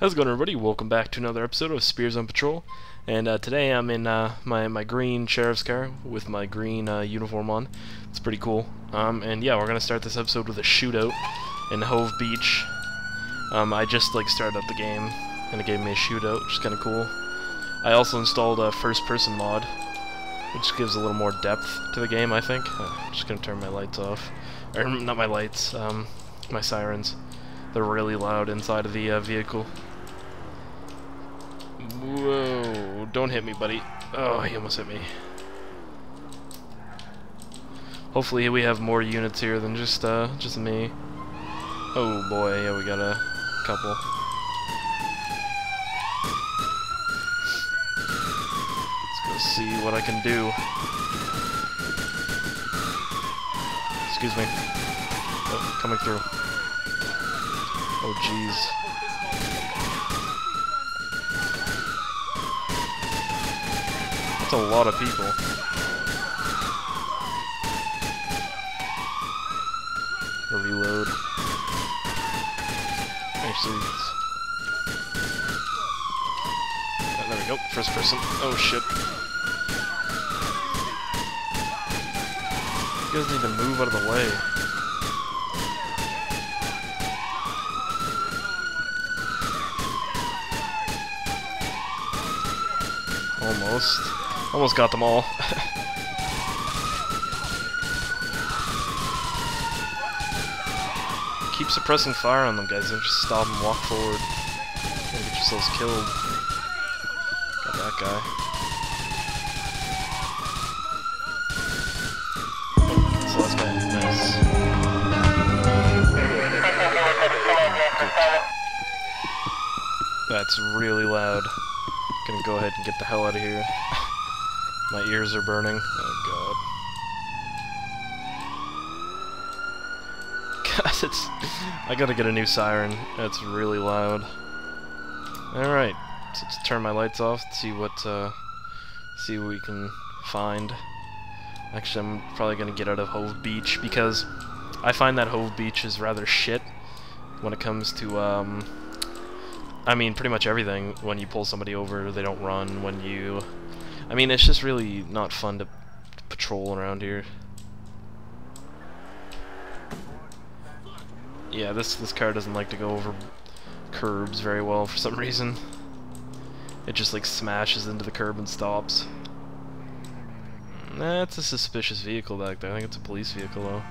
How's it going everybody? Welcome back to another episode of Speirs on Patrol. And uh, today I'm in uh, my, my green sheriff's car with my green uh, uniform on. It's pretty cool. Um, and yeah, we're going to start this episode with a shootout in Hove Beach. Um, I just like started up the game and it gave me a shootout, which is kind of cool. I also installed a first person mod, which gives a little more depth to the game, I think. Uh, I'm just going to turn my lights off. Or not my lights, um, my sirens. They're really loud inside of the uh, vehicle. Whoa, don't hit me, buddy. Oh, he almost hit me. Hopefully we have more units here than just, uh, just me. Oh boy, yeah, we got a couple. Let's go see what I can do. Excuse me. Oh, coming through. Oh, jeez. That's a lot of people. Gonna reload. Actually, it's... Oh, there we go. First person. Oh shit. You guys need to move out of the way. Almost. Almost got them all. Keep suppressing fire on them, guys. Don't just stop and walk forward. And get yourselves killed. Got that guy. That's. Nice. That's really loud. Gonna go ahead and get the hell out of here. My ears are burning. Oh god. God, it's... I gotta get a new siren. That's really loud. Alright. Let's turn my lights off, see what, uh... See what we can find. Actually, I'm probably gonna get out of Hove Beach, because I find that Hove Beach is rather shit when it comes to, um... I mean, pretty much everything. When you pull somebody over, they don't run. When you... I mean, it's just really not fun to patrol around here. Yeah, this this car doesn't like to go over curbs very well for some reason. It just like smashes into the curb and stops. That's a suspicious vehicle back there. I think it's a police vehicle though.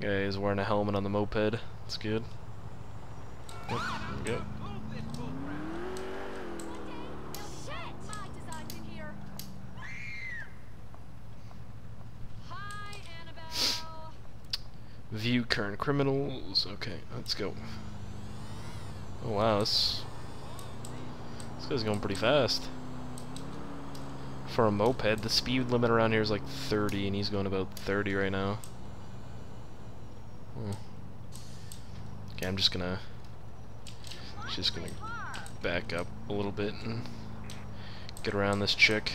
Guy is wearing a helmet on the moped. That's good. Yep, there we go. View current criminals. Okay, let's go. Oh wow, this this guy's going pretty fast. For a moped, the speed limit around here is like 30, and he's going about 30 right now. Hmm. Okay, I'm just gonna just gonna back up a little bit and get around this chick.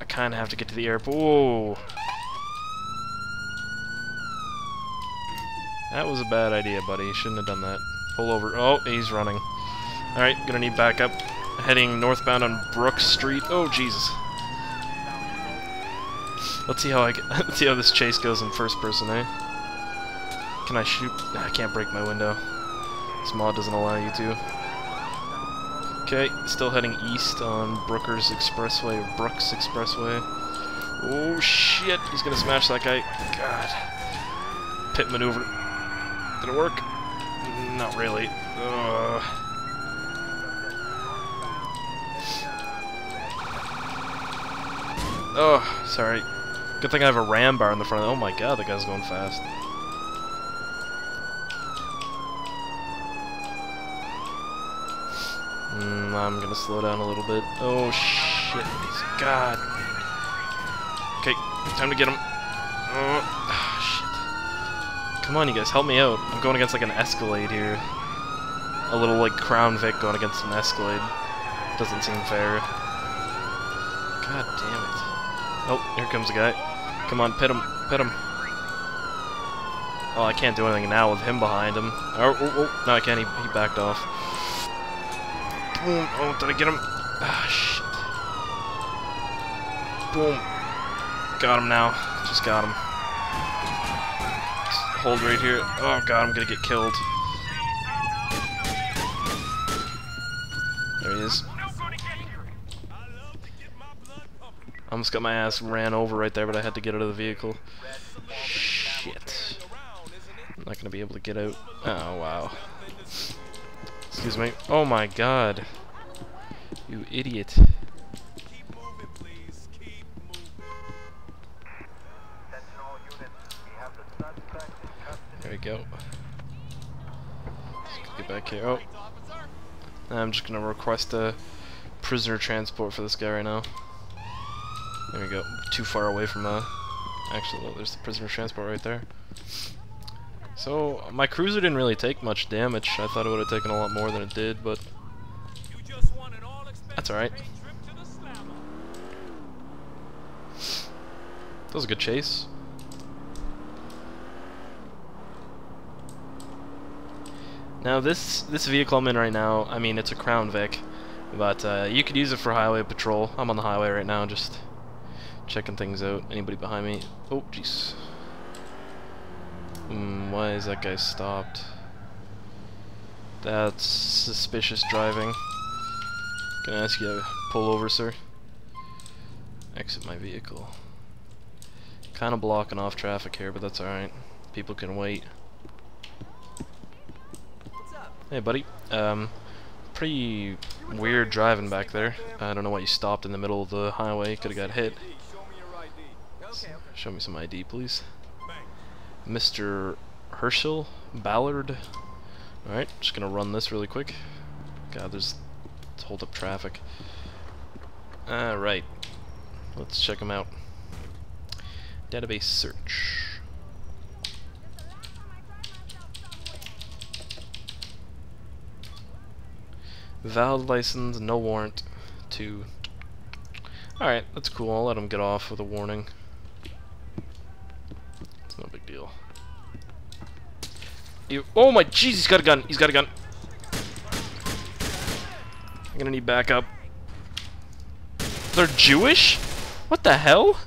I kinda have to get to the airport. Whoa! That was a bad idea, buddy. Shouldn't have done that. Pull over. Oh, he's running. Alright, gonna need backup. Heading northbound on Brook Street. Oh, Jesus. Let's see how I let's see how this chase goes in first person, eh? Can I shoot? I can't break my window. This mod doesn't allow you to. Okay, still heading east on Brookers Expressway, Brooks Expressway. Oh shit, he's gonna smash that guy. God. Pit maneuver. Did it work? Not really. Ugh. Oh, sorry. Good thing I have a ram bar in the front. Oh my god, the guy's going fast. Mm, I'm gonna slow down a little bit. Oh shit, God. Okay, time to get him. Come on, you guys, help me out. I'm going against like an Escalade here. A little like Crown Vic going against an Escalade. Doesn't seem fair. God damn it. Oh, here comes a guy. Come on, pit him, pit him. Oh, I can't do anything now with him behind him. Oh, oh, oh. no, I can't. He, he backed off. Boom. Oh, did I get him? Ah, shit. Boom. Got him now. Just got him. Hold right here. Oh god, I'm gonna get killed. There he is. I Almost got my ass ran over right there, but I had to get out of the vehicle. Shit. I'm not gonna be able to get out. Oh, wow. Excuse me. Oh my god. You idiot. Oh. I'm just gonna request a prisoner transport for this guy right now. There we go. Too far away from the... Actually, there's the prisoner transport right there. So, my cruiser didn't really take much damage. I thought it would have taken a lot more than it did, but... That's alright. That was a good chase. Now this this vehicle I'm in right now, I mean it's a Crown Vic, but uh, you could use it for highway patrol. I'm on the highway right now, just checking things out. Anybody behind me? Oh, jeez. Mm, why is that guy stopped? That's suspicious driving. Can I ask you to pull over, sir? Exit my vehicle. Kind of blocking off traffic here, but that's alright. People can wait. Hey, buddy. Um, pretty weird driving back there. I don't know why you stopped in the middle of the highway. Could have got hit. Show me some ID, please. Mr. Herschel Ballard. Alright, just gonna run this really quick. God, there's hold up traffic. Alright. Let's check them out. Database search. Valid license, no warrant, two. Alright, that's cool. I'll let him get off with a warning. It's no big deal. You, oh my jeez, he's got a gun. He's got a gun. I'm gonna need backup. They're Jewish? What the hell?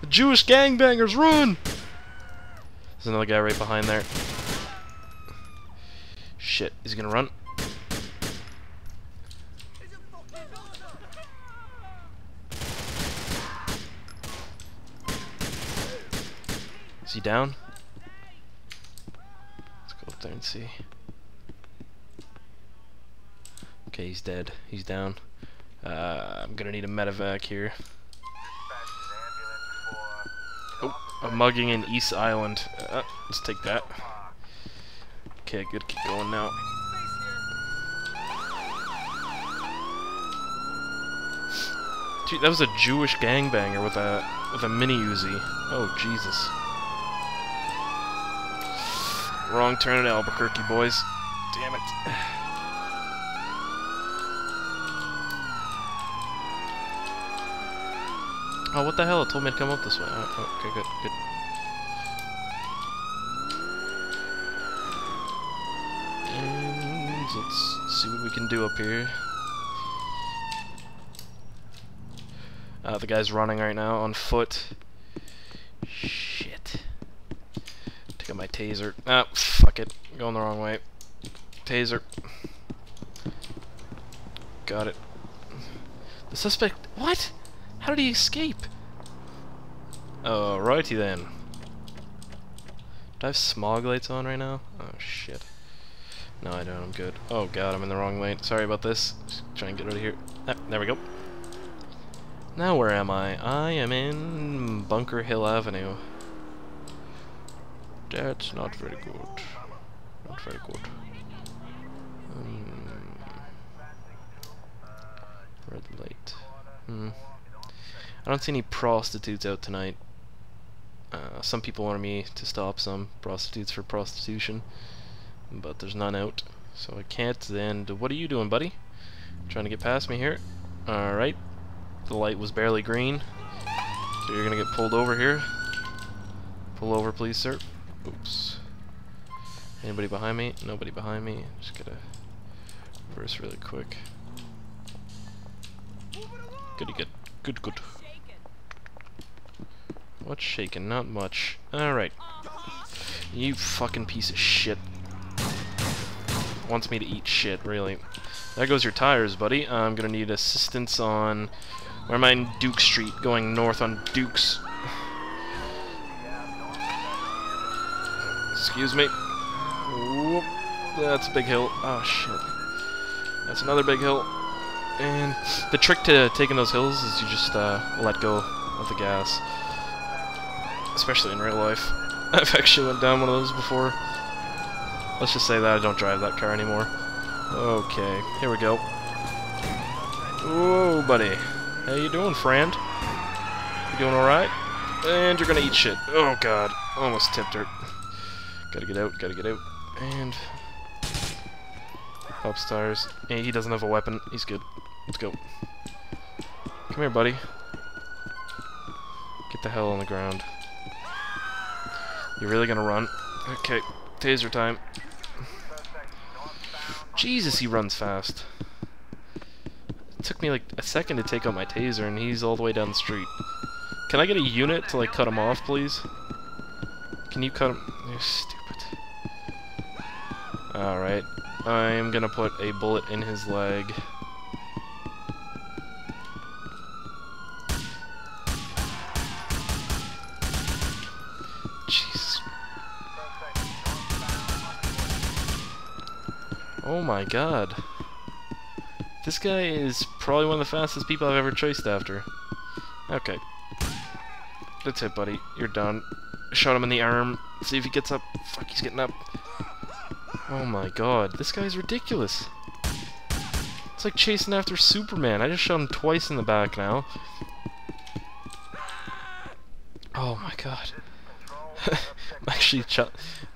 The Jewish gangbangers, run! There's another guy right behind there. Shit, he's gonna run. He down? Let's go up there and see. Okay, he's dead. He's down. Uh, I'm gonna need a medevac here. Oh, a mugging in East Island. Uh, let's take that. Okay, good. Keep going now. Dude, that was a Jewish gangbanger with a with a mini Uzi. Oh Jesus. Wrong turn at Albuquerque, boys. Damn it. Oh, what the hell? It told me to come up this way. Oh, okay, good, good. And let's see what we can do up here. Uh, the guy's running right now on foot. Shit. Take out my taser. Ah, fuck it. Going the wrong way. Taser. Got it. The suspect. What? How did he escape? Alrighty then. Do I have smog lights on right now? Oh shit. No, I don't. I'm good. Oh god, I'm in the wrong lane. Sorry about this. Just try and get out of here. Ah, there we go. Now where am I? I am in Bunker Hill Avenue. That's not very good. Not very good. Um, red light. Hmm. I don't see any prostitutes out tonight. Uh, some people wanted me to stop some prostitutes for prostitution, but there's none out, so I can't. And what are you doing, buddy? Trying to get past me here? Alright. The light was barely green, so you're gonna get pulled over here. Pull over, please, sir. Oops. Anybody behind me? Nobody behind me. Just gotta reverse really quick. Goody good. Good, good. What's shaking? Not much. Alright. You fucking piece of shit. Wants me to eat shit, really. There goes your tires, buddy. I'm gonna need assistance on... Where am I in Duke Street? Going north on Dukes. Excuse me. Whoop. That's a big hill. Oh, shit. That's another big hill. And the trick to taking those hills is you just uh, let go of the gas. Especially in real life. I've actually went down one of those before. Let's just say that I don't drive that car anymore. Okay, here we go. Whoa, buddy. How you doing, friend? You doing alright? And you're gonna eat shit. Oh god, almost tipped her. Gotta get out, gotta get out. And... Helps tires. Hey, he doesn't have a weapon. He's good. Let's go. Come here, buddy. Get the hell on the ground. You're really gonna run? Okay, taser time. Jesus, he runs fast. It took me like a second to take out my taser, and he's all the way down the street. Can I get a unit to like cut him off, please? Can you cut him? Alright. I'm gonna put a bullet in his leg. Jesus. Oh my god. This guy is probably one of the fastest people I've ever chased after. Okay. That's it, buddy. You're done. Shot him in the arm. See if he gets up. Fuck, he's getting up. Oh my god. This guy's ridiculous. It's like chasing after Superman. I just shot him twice in the back now. Oh my god. I'm actually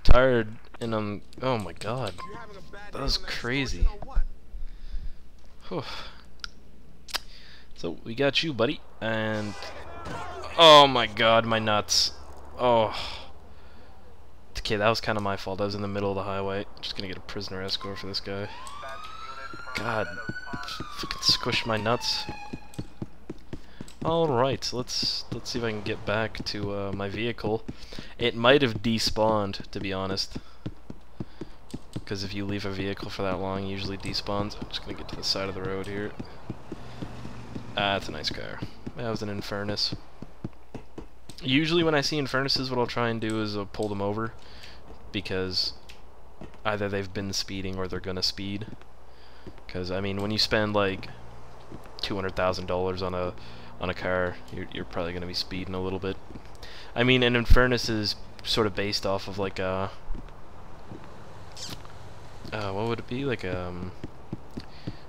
tired and I'm... Oh my god. That was crazy. so, we got you, buddy. And... Oh my god, my nuts. Oh. Okay, that was kind of my fault. I was in the middle of the highway. Just gonna get a prisoner escort for this guy. God. Fucking squish my nuts. Alright, let's let's see if I can get back to uh, my vehicle. It might have despawned, to be honest. Because if you leave a vehicle for that long, usually despawns. I'm just gonna get to the side of the road here. Ah, that's a nice car. That was an Infernus. Usually when I see Infernuses, what I'll try and do is uh, pull them over. Because either they've been speeding or they're gonna speed. Because, I mean, when you spend like $200,000 on a on a car, you're, you're probably to be speeding a little bit. I mean, an Infernus is sort of based off of like a... Uh, what would it be? Like a um,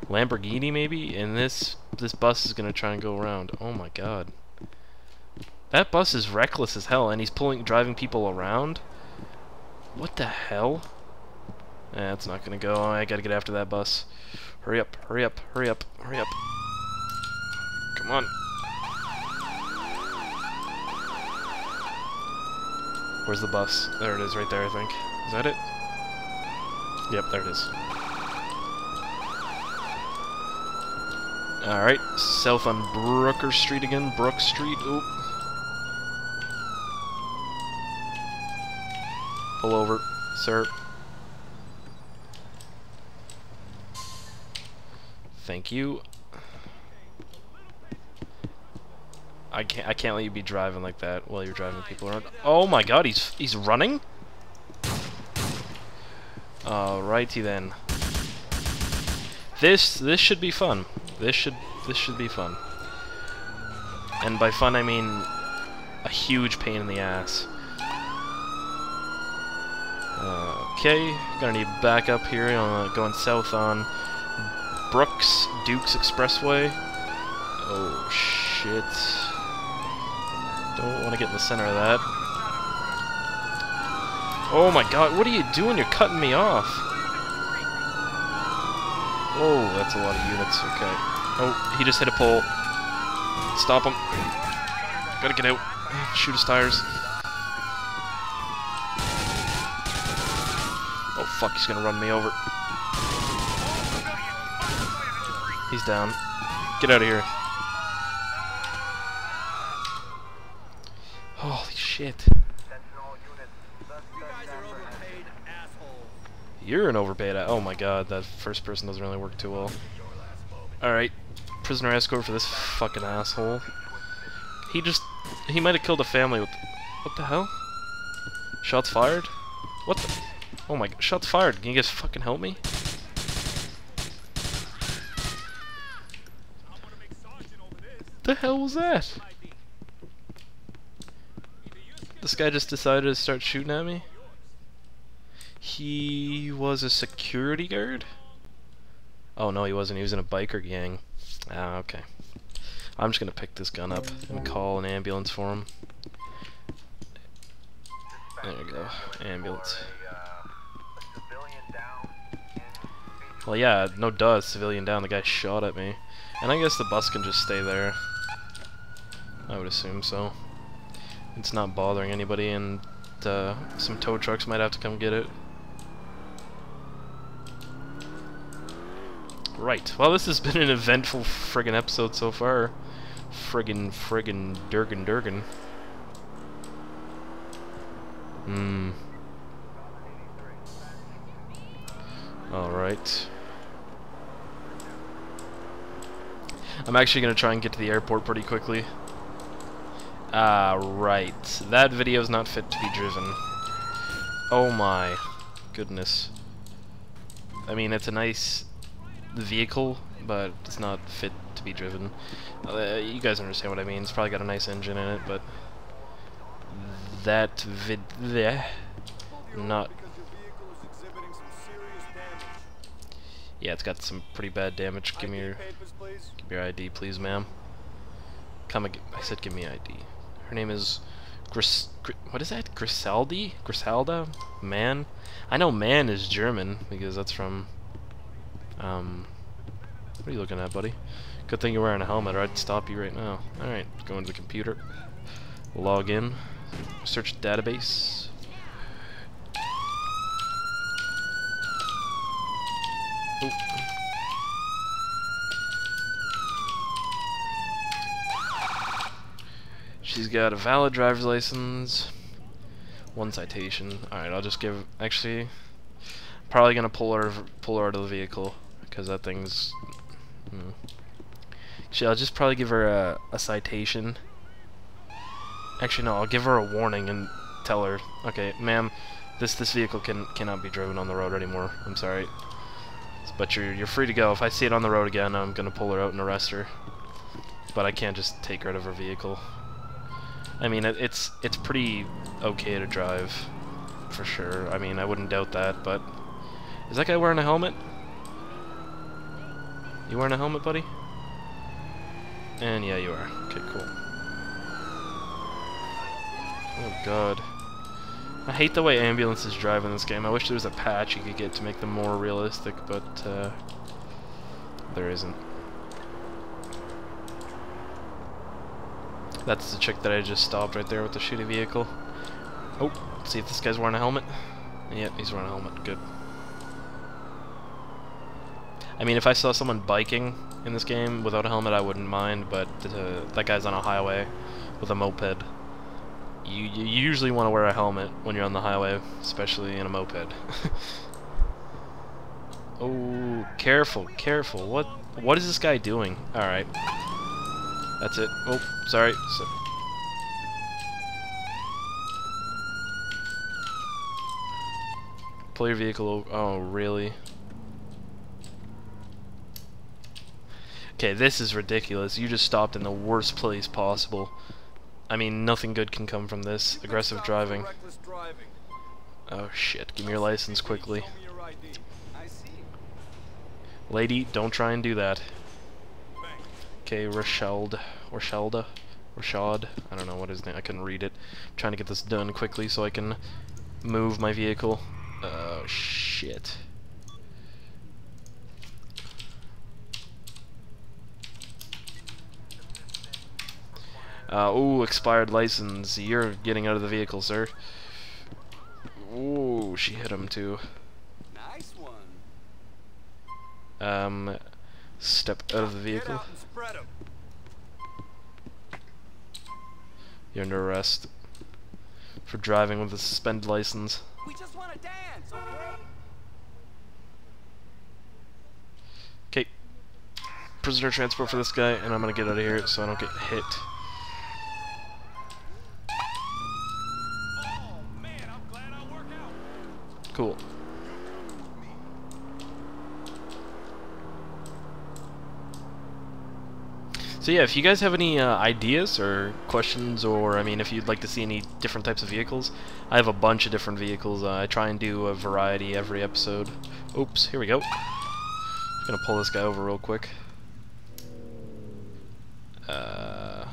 Lamborghini maybe? And this, this bus is to try and go around. Oh my god. That bus is reckless as hell, and he's pulling, driving people around? What the hell? Eh, that's not gonna go. I gotta get after that bus. Hurry up, hurry up, hurry up, hurry up. Come on. Where's the bus? There it is, right there, I think. Is that it? Yep, there it is. Alright, south on Brooker Street again. Brook Street. Oop. Over, sir. Thank you. I can't I can't let you be driving like that while you're driving people around. Oh my god, he's he's running? Alrighty then. This this should be fun. This should this should be fun. And by fun I mean a huge pain in the ass. Okay, gonna need backup here uh, going south on Brooks Dukes Expressway. Oh shit. Don't want to get in the center of that. Oh my god, what are you doing? You're cutting me off. Oh, that's a lot of units. Okay. Oh, he just hit a pole. Stop him. Gotta get out. Shoot his tires. Fuck, he's gonna run me over. He's down. Get out of here. Holy shit. You're an overpaid. Oh my god, that first person doesn't really work too well. Alright, prisoner escort for this fucking asshole. He just. He might have killed a family with. What the hell? Shots fired? What the? Oh my shots fired. Can you guys fucking help me? The hell was that? This guy just decided to start shooting at me? He was a security guard? Oh no, he wasn't. He was in a biker gang. Ah, okay. I'm just gonna pick this gun up and call an ambulance for him. There you go. Ambulance. Well, yeah, no duh, civilian down. The guy shot at me. And I guess the bus can just stay there. I would assume so. It's not bothering anybody, and uh, some tow trucks might have to come get it. Right. Well, this has been an eventful friggin' episode so far. Friggin' friggin' Durgan Durgan. Hmm. Alright. I'm actually going to try and get to the airport pretty quickly. Ah, right. That video is not fit to be driven. Oh my goodness. I mean, it's a nice vehicle, but it's not fit to be driven. Uh, you guys understand what I mean. It's probably got a nice engine in it, but that vid there not yeah it's got some pretty bad damage. Give me your give me your ID please ma'am. Come I said give me ID her name is Gris, Gris what is that? Grisaldi Grisalda man? I know man is German because that's from um what are you looking at buddy? Good thing you're wearing a helmet or I'd stop you right now. Alright go into the computer. Log in. Search database. Oop. She's got a valid driver's license, one citation. Alright, I'll just give, actually, probably gonna pull her, pull her out of the vehicle, because that thing's, hmm. Actually, I'll just probably give her a, a citation. Actually, no. I'll give her a warning and tell her, okay, ma'am, this this vehicle can cannot be driven on the road anymore. I'm sorry, but you're you're free to go. If I see it on the road again, I'm gonna pull her out and arrest her. But I can't just take her out of her vehicle. I mean, it, it's it's pretty okay to drive, for sure. I mean, I wouldn't doubt that. But is that guy wearing a helmet? You wearing a helmet, buddy? And yeah, you are. Okay, cool. Oh god. I hate the way ambulances drive in this game. I wish there was a patch you could get to make them more realistic, but uh, there isn't. That's the chick that I just stopped right there with the shitty vehicle. Oh, let's see if this guy's wearing a helmet. Yep, he's wearing a helmet. Good. I mean, if I saw someone biking in this game without a helmet, I wouldn't mind, but uh, that guy's on a highway with a moped you, you usually want to wear a helmet when you're on the highway, especially in a moped. oh, careful, careful. What what is this guy doing? Alright. That's it. Oh, sorry. So Pull your vehicle over. Oh, really? Okay, this is ridiculous. You just stopped in the worst place possible. I mean, nothing good can come from this. Aggressive driving. Oh shit, give me your license quickly. Lady, don't try and do that. Okay, Rasheld. Rashelda? Rashad? I don't know what his name I couldn't read it. I'm trying to get this done quickly so I can move my vehicle. Oh shit. Uh, ooh, expired license. You're getting out of the vehicle, sir. Ooh, she hit him too. Nice one. Um, step out of the vehicle. You're under arrest for driving with a suspended license. We just want to dance, okay? Okay. Prisoner transport for this guy, and I'm gonna get out of here so I don't get hit. Oh man, I'm glad I work out. Cool. So yeah, if you guys have any uh, ideas or questions, or I mean, if you'd like to see any different types of vehicles, I have a bunch of different vehicles. Uh, I try and do a variety every episode. Oops, here we go. Just gonna pull this guy over real quick. Uh,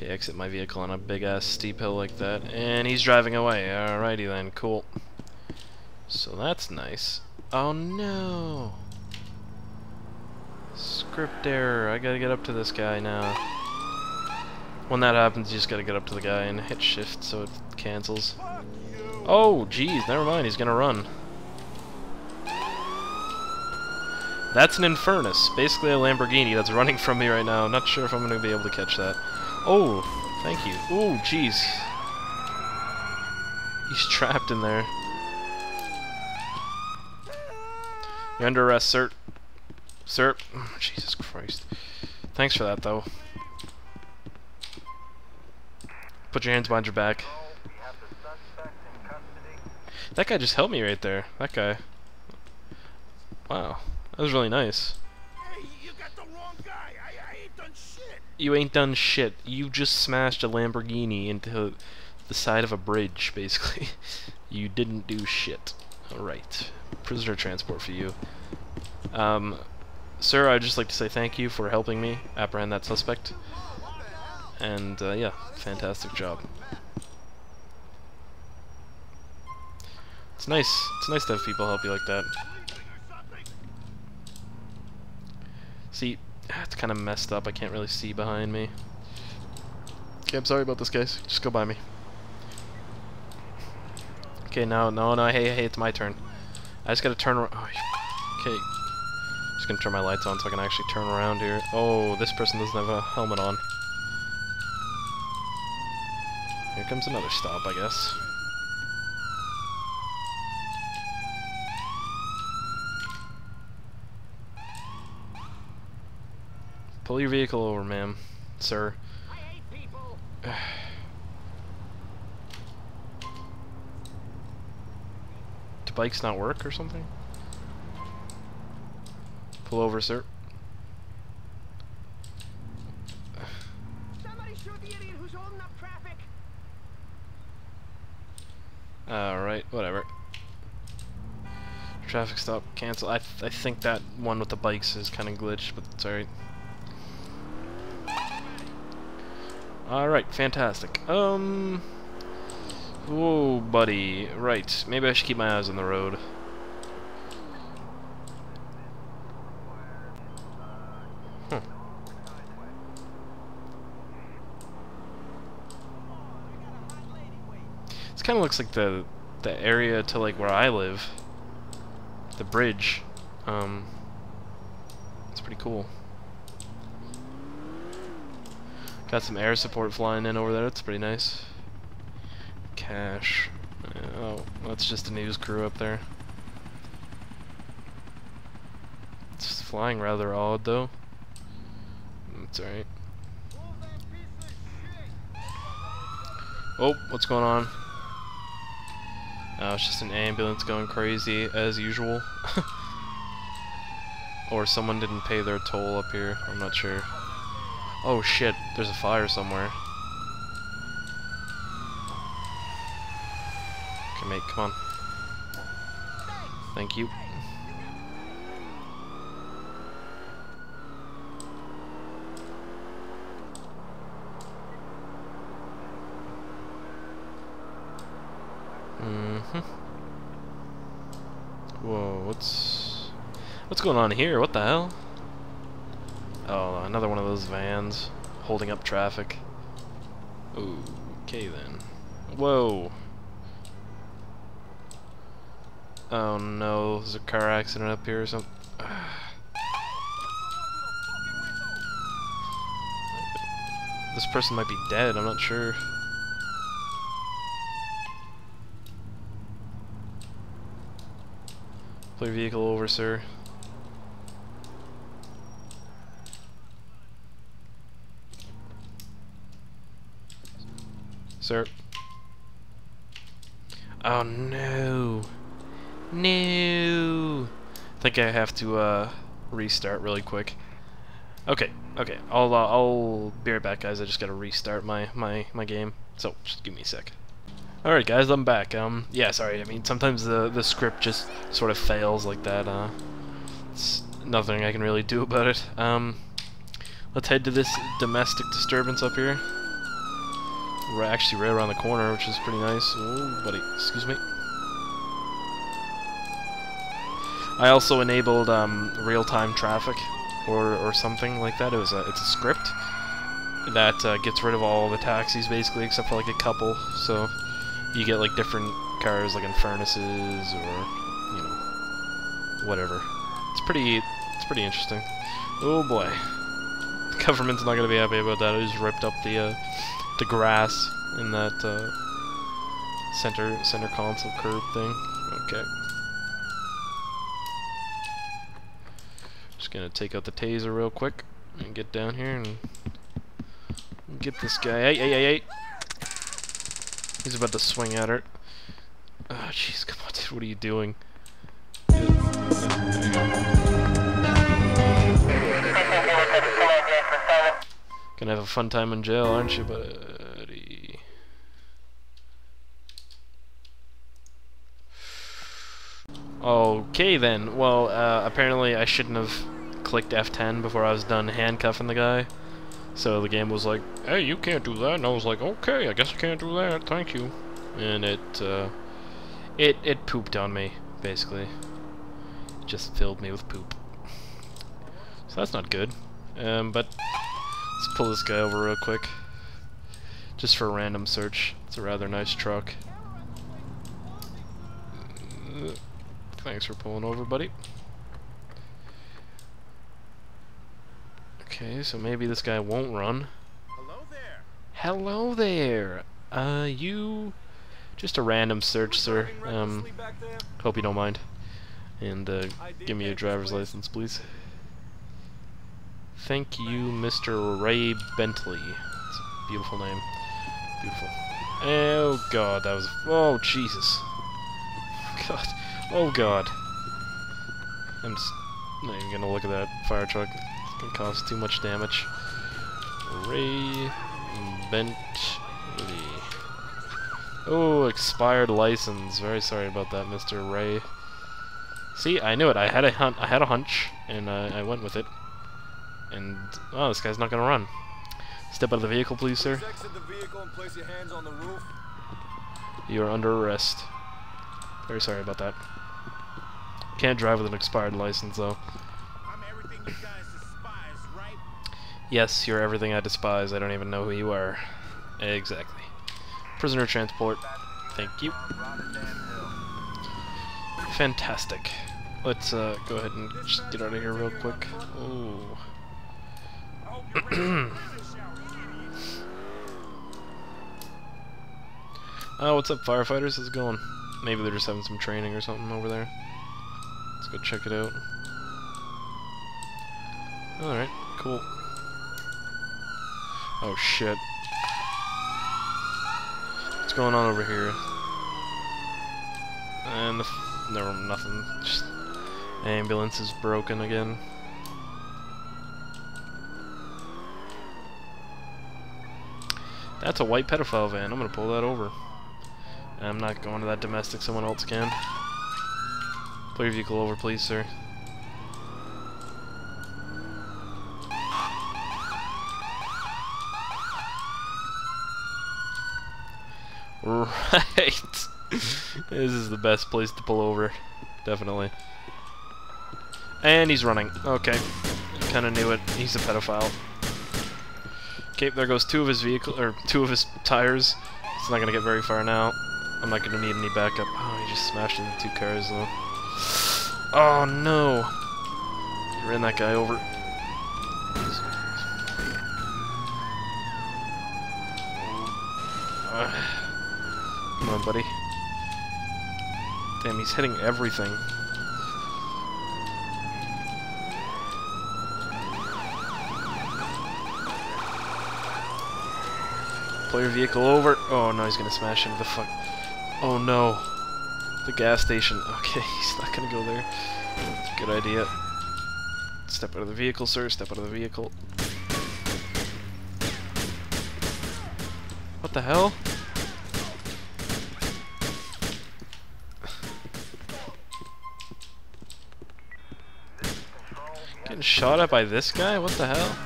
okay, exit my vehicle on a big ass steep hill like that, and he's driving away. Alrighty then, cool. So that's nice. Oh no! Script error. I gotta get up to this guy now. When that happens, you just gotta get up to the guy and hit shift so it cancels. Oh, geez, never mind, he's gonna run. That's an Infernus, basically a Lamborghini that's running from me right now. Not sure if I'm gonna be able to catch that. Oh, thank you. Oh, jeez. He's trapped in there. You're under arrest, sir. Sir. Oh, Jesus Christ. Thanks for that, though. Put your hands behind your back. That guy just helped me right there. That guy. Wow. That was really nice. Hey, you got the wrong guy. I, I ain't done shit. You ain't done shit. You just smashed a Lamborghini into the side of a bridge, basically. you didn't do shit. Alright. Prisoner transport for you. Um, sir, I'd just like to say thank you for helping me apprehend that suspect. And, uh, yeah, fantastic job. It's nice. It's nice to have people help you like that. See, it's kind of messed up. I can't really see behind me. Okay, I'm sorry about this, guys. Just go by me. Okay, no, no, no, hey, hey, it's my turn. I just gotta turn around. Oh, okay. Just gonna turn my lights on so I can actually turn around here. Oh, this person doesn't have a helmet on. Here comes another stop, I guess. Pull your vehicle over, ma'am. Sir. I hate people. Do bikes not work or something? Pull over, sir. Somebody shoot the idiot who's holding up traffic. Alright, whatever. Traffic stop, cancel. I, th I think that one with the bikes is kind of glitched, but it's alright. Alright, fantastic. Um... Whoa, buddy. Right, maybe I should keep my eyes on the road. This kind of looks like the the area to like where I live. The bridge. Um, it's pretty cool. Got some air support flying in over there. That's pretty nice. Cash. Oh, that's just a news crew up there. It's flying rather odd though. It's alright. Oh, what's going on? Oh, it's just an ambulance going crazy as usual. or someone didn't pay their toll up here. I'm not sure. Oh shit, there's a fire somewhere. Okay, mate, come on. Thank you. Mm-hmm. Whoa, what's... What's going on here? What the hell? Oh, another one of those vans holding up traffic. Okay then. Whoa. Oh no, there's a car accident up here or something. This person might be dead, I'm not sure. Pull your vehicle over, sir. Sir. Oh no. No. I think I have to uh, restart really quick. Okay, okay. I'll uh, I'll be right back, guys. I just gotta restart my my my game. So just give me a sec. All right, guys, I'm back. Um, yeah, sorry. I mean, sometimes the the script just sort of fails like that. Uh, it's nothing I can really do about it. Um, let's head to this domestic disturbance up here. We're actually right around the corner, which is pretty nice. Oh, buddy, excuse me. I also enabled um, real-time traffic, or or something like that. It was a it's a script that uh, gets rid of all the taxis basically, except for like a couple. So you get like different cars, like Infernuses or you know whatever. It's pretty it's pretty interesting. Oh boy, the government's not gonna be happy about that. I just ripped up the uh, the grass in that uh, center center console curb thing. Okay. Just gonna take out the taser real quick and get down here and get this guy. Hey, hey, hey, hey! He's about to swing at her. Oh, jeez, come on, dude, what are you doing? Gonna have a fun time in jail, aren't you, buddy? Okay then. Well, uh, apparently I shouldn't have clicked F10 before I was done handcuffing the guy. So the game was like, "Hey, you can't do that," and I was like, "Okay, I guess I can't do that. Thank you." And it, uh, it, it pooped on me, basically. Just filled me with poop. So that's not good. Um, but let's pull this guy over real quick, just for a random search. It's a rather nice truck. Thanks for pulling over, buddy. Okay, so maybe this guy won't run. Hello there. Hello there. Uh, you... Just a random search, sir. Um, hope you don't mind. And, uh, give me your driver's license, please. Thank you, Mr. Ray Bentley. It's a beautiful name. Beautiful. Oh, God, that was... Oh, Jesus. God. Oh, God. I'm just not even gonna look at that fire truck. It's gonna cause too much damage. Ray Bentley. Oh, expired license. Very sorry about that, Mr. Ray. See, I knew it. I had a hunt. I had a hunch, and uh, I went with it. And oh, this guy's not gonna run. Step out of the vehicle, please, sir. Please exit the vehicle and place your hands on the roof. You are under arrest. Very sorry about that. Can't drive with an expired license, though. I'm everything you guys despise, right? Yes, you're everything I despise. I don't even know who you are. Exactly. Prisoner transport. Thank you. Fantastic. Let's uh, go ahead and just get out of here real quick. Oh. I hope you're ready for this, you idiots. Oh, what's up, firefighters? How's it going? Maybe they're just having some training or something over there. Let's go check it out. Alright, cool. Oh shit. What's going on over here? And the f nothing. Just ambulance is broken again. That's a white pedophile van. I'm gonna pull that over. I'm not going to that domestic. Someone else can. Pull your vehicle over, please, sir. Right. this is the best place to pull over. Definitely. And he's running. Okay. Kind of knew it. He's a pedophile. There goes two of his vehicle or two of his tires. It's not gonna get very far now. I'm not gonna need any backup. Oh, he just smashed into two cars though. Oh no. Ran that guy over. Come on, buddy. Damn, he's hitting everything. Player vehicle over. Oh no, he's gonna smash into the fuck. Oh no. The gas station. Okay, he's not gonna go there. Good idea. Step out of the vehicle, sir. Step out of the vehicle. What the hell? Getting shot at by this guy? What the hell?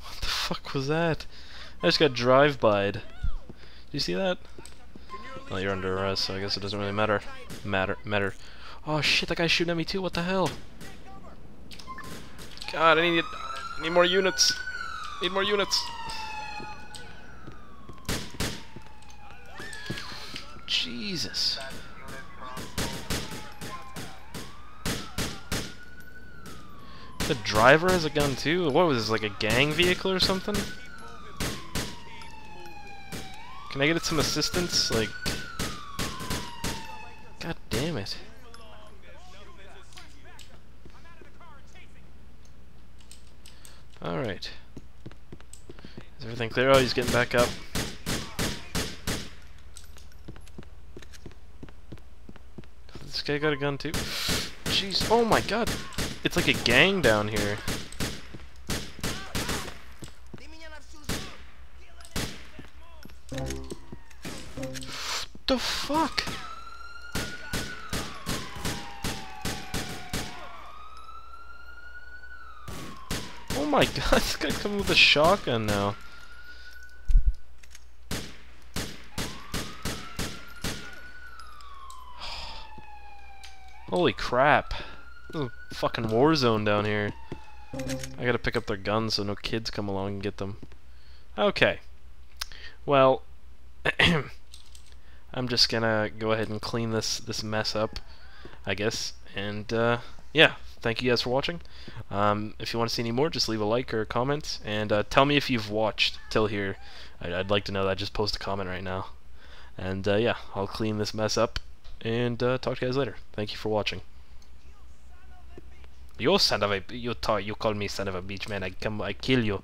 What the fuck was that? I just got drive-by'd. Did you see that? Well, you're under arrest, so I guess it doesn't really matter. Matter. Matter. Oh shit, that guy's shooting at me too, what the hell? God, I need, I need more units. Need more units. Jesus. The driver has a gun too? What was this, like a gang vehicle or something? Can I get it some assistance? Like... God damn it. Alright. Is everything clear? Oh, he's getting back up. This guy got a gun too? Jeez, oh my god! It's like a gang down here. The fuck? Oh my god, this guy's coming with a shotgun now. Holy crap. This is fucking war zone down here. I gotta pick up their guns so no kids come along and get them. Okay. Well, I'm just gonna go ahead and clean this this mess up, I guess. And uh, yeah, thank you guys for watching. Um, if you want to see any more, just leave a like or a comment, and uh, tell me if you've watched till here. I'd, I'd, like to know that. Just post a comment right now. And uh, yeah, I'll clean this mess up, and uh, talk to you guys later. Thank you for watching. You son of a you thought you call me son of a bitch man. I come I kill you.